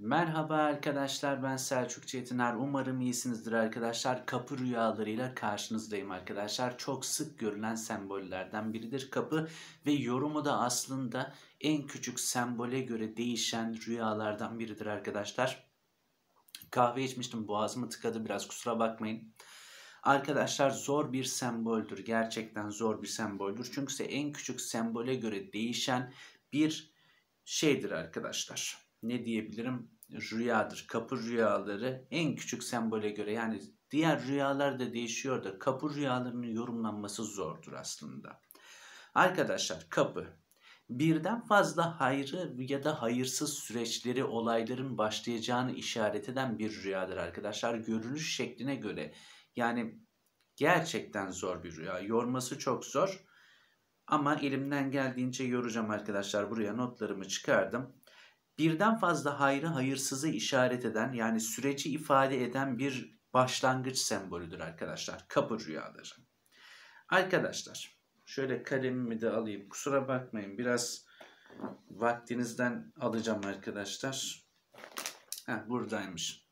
Merhaba arkadaşlar ben Selçuk Çetiner. Umarım iyisinizdir arkadaşlar. Kapı rüyalarıyla karşınızdayım arkadaşlar. Çok sık görülen sembollerden biridir kapı ve yorumu da aslında en küçük sembole göre değişen rüyalardan biridir arkadaşlar. Kahve içmiştim boğazımı tıkadı biraz kusura bakmayın. Arkadaşlar zor bir semboldür. Gerçekten zor bir semboldür. Çünkü en küçük sembole göre değişen bir şeydir arkadaşlar ne diyebilirim rüyadır. Kapı rüyaları en küçük sembole göre yani diğer rüyalar da değişiyor da kapı rüyalarının yorumlanması zordur aslında. Arkadaşlar kapı birden fazla hayrı ya da hayırsız süreçleri olayların başlayacağını işaret eden bir rüyadır arkadaşlar. Görünüş şekline göre yani gerçekten zor bir rüya. Yorması çok zor. Ama elimden geldiğince yoracağım arkadaşlar. Buraya notlarımı çıkardım birden fazla hayrı hayırsızı işaret eden yani süreci ifade eden bir başlangıç sembolüdür arkadaşlar. Kapı rüyaları. Arkadaşlar şöyle kalemimi de alayım. Kusura bakmayın biraz vaktinizden alacağım arkadaşlar. Heh, buradaymış.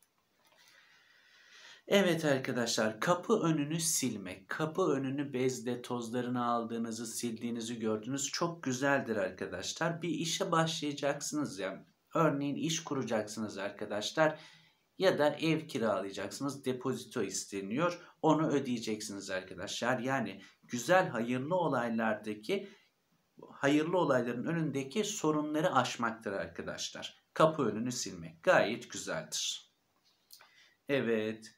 Evet arkadaşlar kapı önünü silmek, kapı önünü bezle tozlarını aldığınızı sildiğinizi gördünüz çok güzeldir arkadaşlar. Bir işe başlayacaksınız ya Örneğin iş kuracaksınız arkadaşlar ya da ev kiralayacaksınız. Depozito isteniyor. Onu ödeyeceksiniz arkadaşlar. Yani güzel hayırlı olaylardaki hayırlı olayların önündeki sorunları aşmaktır arkadaşlar. Kapı önünü silmek gayet güzeldir. Evet.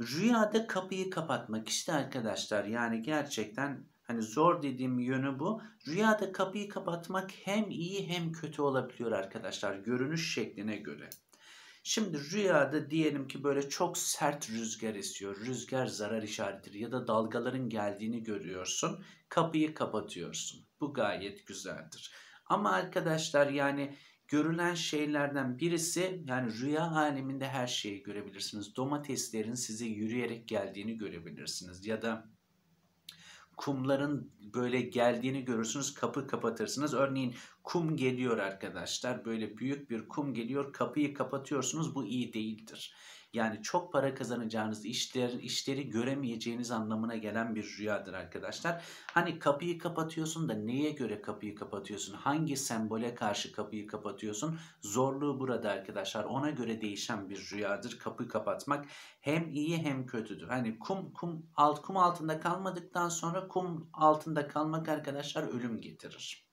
Rüyada kapıyı kapatmak işte arkadaşlar. Yani gerçekten Hani zor dediğim yönü bu. Rüyada kapıyı kapatmak hem iyi hem kötü olabiliyor arkadaşlar. Görünüş şekline göre. Şimdi rüyada diyelim ki böyle çok sert rüzgar esiyor. Rüzgar zarar işaretidir ya da dalgaların geldiğini görüyorsun. Kapıyı kapatıyorsun. Bu gayet güzeldir. Ama arkadaşlar yani görülen şeylerden birisi yani rüya aleminde her şeyi görebilirsiniz. Domateslerin size yürüyerek geldiğini görebilirsiniz ya da kumların böyle geldiğini görürsünüz kapı kapatırsınız. Örneğin kum geliyor arkadaşlar böyle büyük bir kum geliyor kapıyı kapatıyorsunuz bu iyi değildir. Yani çok para kazanacağınız işler, işleri göremeyeceğiniz anlamına gelen bir rüyadır arkadaşlar. Hani kapıyı kapatıyorsun da neye göre kapıyı kapatıyorsun? Hangi sembole karşı kapıyı kapatıyorsun? Zorluğu burada arkadaşlar. Ona göre değişen bir rüyadır kapı kapatmak. Hem iyi hem kötüdür. Hani kum kum alt kum altında kalmadıktan sonra kum altında kalmak arkadaşlar ölüm getirir.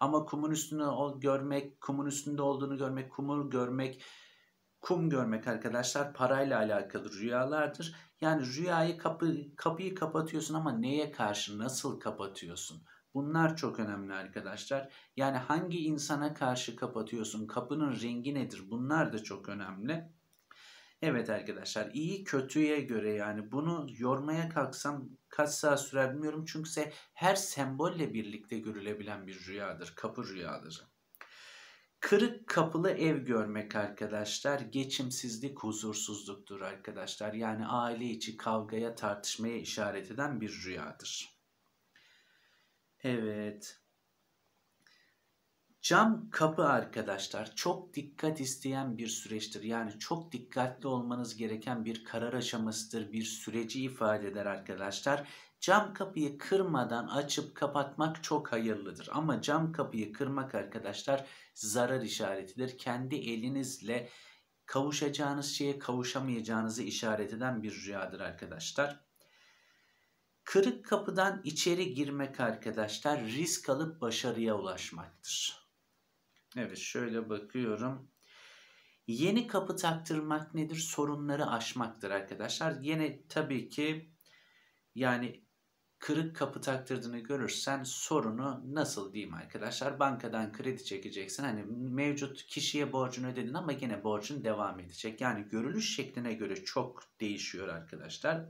Ama kumun üstünde görmek, kumun üstünde olduğunu görmek, kumu görmek kum görmek arkadaşlar parayla alakalı rüyalardır. Yani rüyayı kapı, kapıyı kapatıyorsun ama neye karşı nasıl kapatıyorsun? Bunlar çok önemli arkadaşlar. Yani hangi insana karşı kapatıyorsun? Kapının rengi nedir? Bunlar da çok önemli. Evet arkadaşlar iyi kötüye göre yani bunu yormaya kalksam kaç saat sürer bilmiyorum. Çünkü her sembolle birlikte görülebilen bir rüyadır. Kapı rüyaları. Kırık kapılı ev görmek arkadaşlar geçimsizlik, huzursuzluktur arkadaşlar. Yani aile içi kavgaya, tartışmaya işaret eden bir rüyadır. Evet. Cam kapı arkadaşlar çok dikkat isteyen bir süreçtir. Yani çok dikkatli olmanız gereken bir karar aşamasıdır, bir süreci ifade eder arkadaşlar. Cam kapıyı kırmadan açıp kapatmak çok hayırlıdır. Ama cam kapıyı kırmak arkadaşlar zarar işaretidir. Kendi elinizle kavuşacağınız şeye kavuşamayacağınızı işaret eden bir rüyadır arkadaşlar. Kırık kapıdan içeri girmek arkadaşlar risk alıp başarıya ulaşmaktır. Evet şöyle bakıyorum. Yeni kapı taktırmak nedir? Sorunları aşmaktır arkadaşlar. Yine tabii ki yani kırık kapı taktırdığını görürsen sorunu nasıl diyeyim arkadaşlar? Bankadan kredi çekeceksin. Hani mevcut kişiye borcunu ödedin ama yine borcun devam edecek. Yani görülüş şekline göre çok değişiyor arkadaşlar.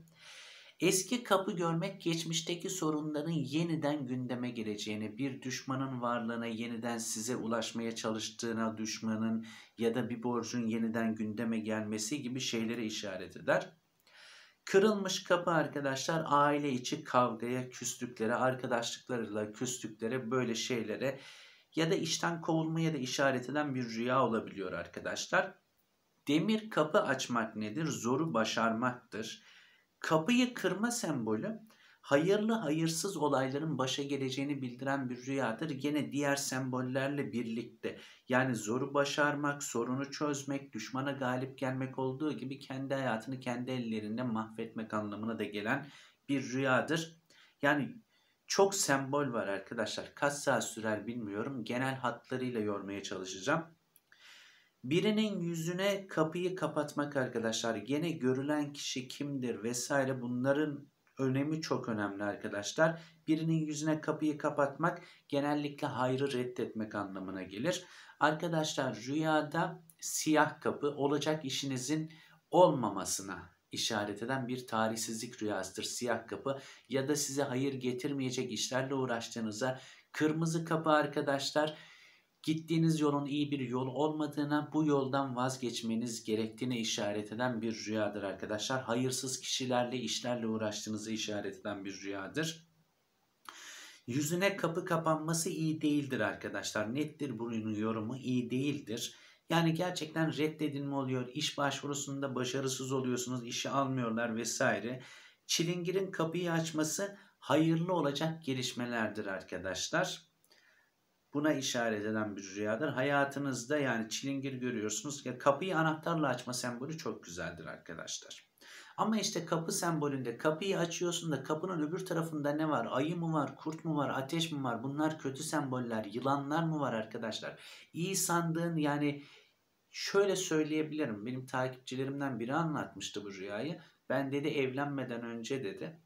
Eski kapı görmek geçmişteki sorunların yeniden gündeme geleceğini, bir düşmanın varlığına yeniden size ulaşmaya çalıştığına düşmanın ya da bir borcun yeniden gündeme gelmesi gibi şeylere işaret eder. Kırılmış kapı arkadaşlar aile içi kavgaya, küslüklere, arkadaşlıklarıyla küslüklere böyle şeylere ya da işten kovulmaya da işaret eden bir rüya olabiliyor arkadaşlar. Demir kapı açmak nedir? Zoru başarmaktır. Kapıyı kırma sembolü hayırlı hayırsız olayların başa geleceğini bildiren bir rüyadır. Gene diğer sembollerle birlikte yani zoru başarmak, sorunu çözmek, düşmana galip gelmek olduğu gibi kendi hayatını kendi ellerinde mahvetmek anlamına da gelen bir rüyadır. Yani çok sembol var arkadaşlar. Kaç saat sürer bilmiyorum. Genel hatlarıyla yormaya çalışacağım. Birinin yüzüne kapıyı kapatmak arkadaşlar. Gene görülen kişi kimdir vesaire bunların önemi çok önemli arkadaşlar. Birinin yüzüne kapıyı kapatmak genellikle hayrı reddetmek anlamına gelir. Arkadaşlar rüyada siyah kapı olacak işinizin olmamasına işaret eden bir tarihsizlik rüyasıdır siyah kapı ya da size hayır getirmeyecek işlerle uğraştığınıza kırmızı kapı arkadaşlar gittiğiniz yolun iyi bir yol olmadığına, bu yoldan vazgeçmeniz gerektiğine işaret eden bir rüyadır arkadaşlar. Hayırsız kişilerle, işlerle uğraştığınızı işaret eden bir rüyadır. Yüzüne kapı kapanması iyi değildir arkadaşlar. Nettir bunun yorumu iyi değildir. Yani gerçekten reddedilme oluyor. İş başvurusunda başarısız oluyorsunuz. işi almıyorlar vesaire. Çilingirin kapıyı açması hayırlı olacak gelişmelerdir arkadaşlar. Buna işaret eden bir rüyadır. Hayatınızda yani çilingir görüyorsunuz. Ya kapıyı anahtarla açma sembolü çok güzeldir arkadaşlar. Ama işte kapı sembolünde kapıyı açıyorsun da kapının öbür tarafında ne var? Ayı mı var, kurt mu var, ateş mi var? Bunlar kötü semboller. Yılanlar mı var arkadaşlar? İyi sandığın yani şöyle söyleyebilirim. Benim takipçilerimden biri anlatmıştı bu rüyayı. Ben dedi evlenmeden önce dedi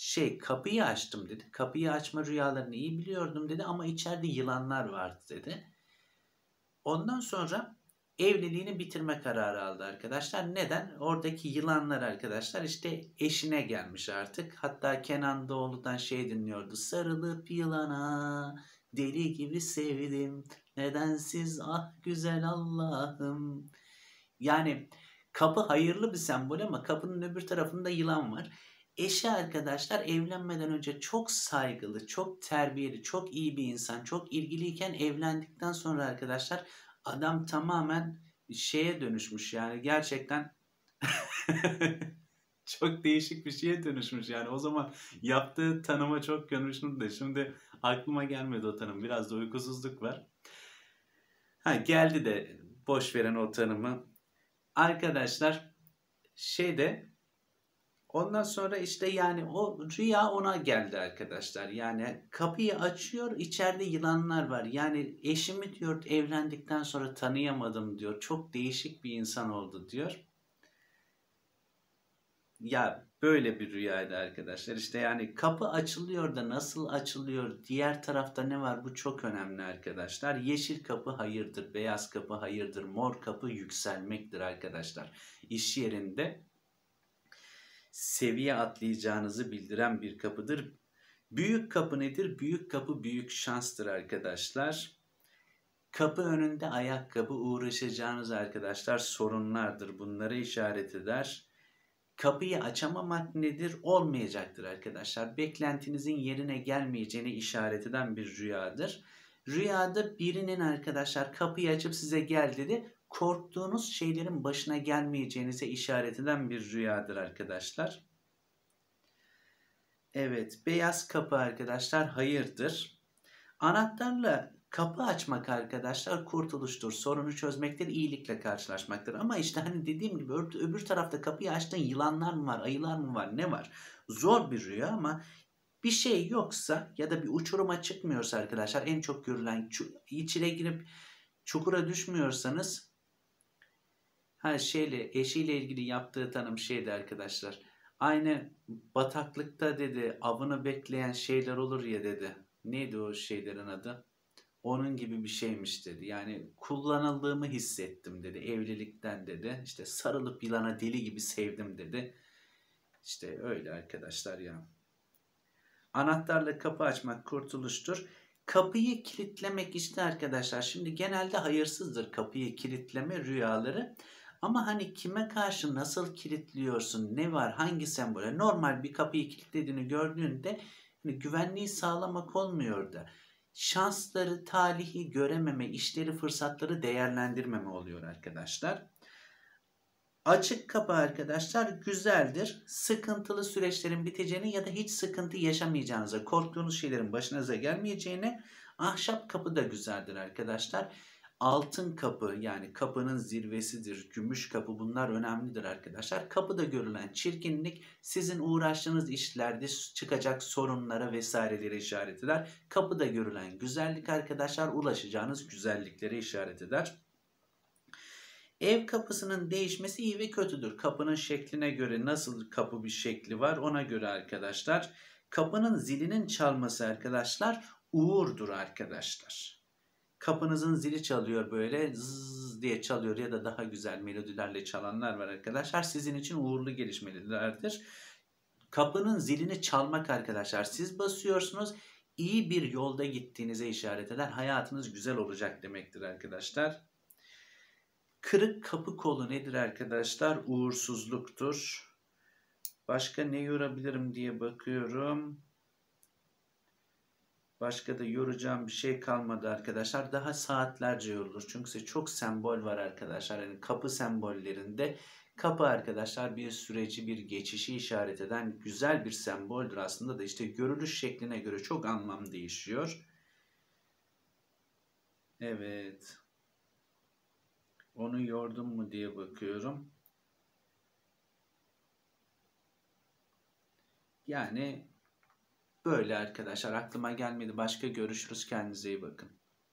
şey kapıyı açtım dedi. Kapıyı açma rüyalarını iyi biliyordum dedi ama içeride yılanlar vardı dedi. Ondan sonra evliliğini bitirme kararı aldı arkadaşlar. Neden? Oradaki yılanlar arkadaşlar işte eşine gelmiş artık. Hatta Kenan Doğulu'dan şey dinliyordu. Sarılıp yılana deli gibi sevdim. Nedensiz ah güzel Allah'ım. Yani kapı hayırlı bir sembol ama kapının öbür tarafında yılan var. Eşi arkadaşlar evlenmeden önce çok saygılı, çok terbiyeli, çok iyi bir insan, çok ilgiliyken evlendikten sonra arkadaşlar adam tamamen şeye dönüşmüş yani gerçekten çok değişik bir şeye dönüşmüş yani o zaman yaptığı tanıma çok görmüştüm de şimdi aklıma gelmedi o tanım biraz da uykusuzluk var. Ha geldi de boş veren o tanımı. Arkadaşlar şeyde Ondan sonra işte yani o rüya ona geldi arkadaşlar. Yani kapıyı açıyor içeride yılanlar var. Yani eşimi diyor evlendikten sonra tanıyamadım diyor. Çok değişik bir insan oldu diyor. Ya böyle bir rüyaydı arkadaşlar. İşte yani kapı açılıyor da nasıl açılıyor? Diğer tarafta ne var? Bu çok önemli arkadaşlar. Yeşil kapı hayırdır, beyaz kapı hayırdır, mor kapı yükselmektir arkadaşlar. İş yerinde seviye atlayacağınızı bildiren bir kapıdır. Büyük kapı nedir? Büyük kapı büyük şanstır arkadaşlar. Kapı önünde ayakkabı uğraşacağınız arkadaşlar sorunlardır. Bunları işaret eder. Kapıyı açamamak nedir? Olmayacaktır arkadaşlar. Beklentinizin yerine gelmeyeceğini işaret eden bir rüyadır. Rüyada birinin arkadaşlar kapıyı açıp size gel dedi korktuğunuz şeylerin başına gelmeyeceğinize işaret eden bir rüyadır arkadaşlar. Evet, beyaz kapı arkadaşlar hayırdır. Anahtarla kapı açmak arkadaşlar kurtuluştur, sorunu çözmektir, iyilikle karşılaşmaktır. Ama işte hani dediğim gibi öbür tarafta kapıyı açtın yılanlar mı var, ayılar mı var, ne var? Zor bir rüya ama bir şey yoksa ya da bir uçuruma çıkmıyorsa arkadaşlar en çok görülen içine girip çukura düşmüyorsanız Ha şeyle eşiyle ilgili yaptığı tanım şeydi arkadaşlar. Aynı bataklıkta dedi avını bekleyen şeyler olur ya dedi. Neydi o şeylerin adı? Onun gibi bir şeymiş dedi. Yani kullanıldığımı hissettim dedi. Evlilikten dedi. İşte sarılıp yılana deli gibi sevdim dedi. İşte öyle arkadaşlar ya. Anahtarla kapı açmak kurtuluştur. Kapıyı kilitlemek işte arkadaşlar. Şimdi genelde hayırsızdır kapıyı kilitleme rüyaları. Ama hani kime karşı nasıl kilitliyorsun, ne var, hangi sembole? Normal bir kapıyı kilitlediğini gördüğünde hani güvenliği sağlamak olmuyor da şansları, talihi görememe, işleri, fırsatları değerlendirmeme oluyor arkadaşlar. Açık kapı arkadaşlar güzeldir. Sıkıntılı süreçlerin biteceğini ya da hiç sıkıntı yaşamayacağınıza, korktuğunuz şeylerin başınıza gelmeyeceğini. Ahşap kapı da güzeldir arkadaşlar. Altın kapı yani kapının zirvesidir. Gümüş kapı bunlar önemlidir arkadaşlar. Kapıda görülen çirkinlik sizin uğraştığınız işlerde çıkacak sorunlara vesairelere işaret eder. Kapıda görülen güzellik arkadaşlar ulaşacağınız güzelliklere işaret eder. Ev kapısının değişmesi iyi ve kötüdür. Kapının şekline göre nasıl kapı bir şekli var ona göre arkadaşlar. Kapının zilinin çalması arkadaşlar uğurdur arkadaşlar. Kapınızın zili çalıyor böyle zzz diye çalıyor ya da daha güzel melodilerle çalanlar var arkadaşlar. Sizin için uğurlu gelişmelilerdir. Kapının zilini çalmak arkadaşlar siz basıyorsunuz iyi bir yolda gittiğinize işaret eder. Hayatınız güzel olacak demektir arkadaşlar. Kırık kapı kolu nedir arkadaşlar? Uğursuzluktur. Başka ne yorabilirim diye bakıyorum. Başka da yoracağım bir şey kalmadı arkadaşlar. Daha saatlerce yorulur. Çünkü çok sembol var arkadaşlar. Yani kapı sembollerinde kapı arkadaşlar bir süreci, bir geçişi işaret eden güzel bir semboldür aslında da işte görülüş şekline göre çok anlam değişiyor. Evet. Onu yordum mu diye bakıyorum. Yani böyle arkadaşlar aklıma gelmedi. Başka görüşürüz. Kendinize iyi bakın.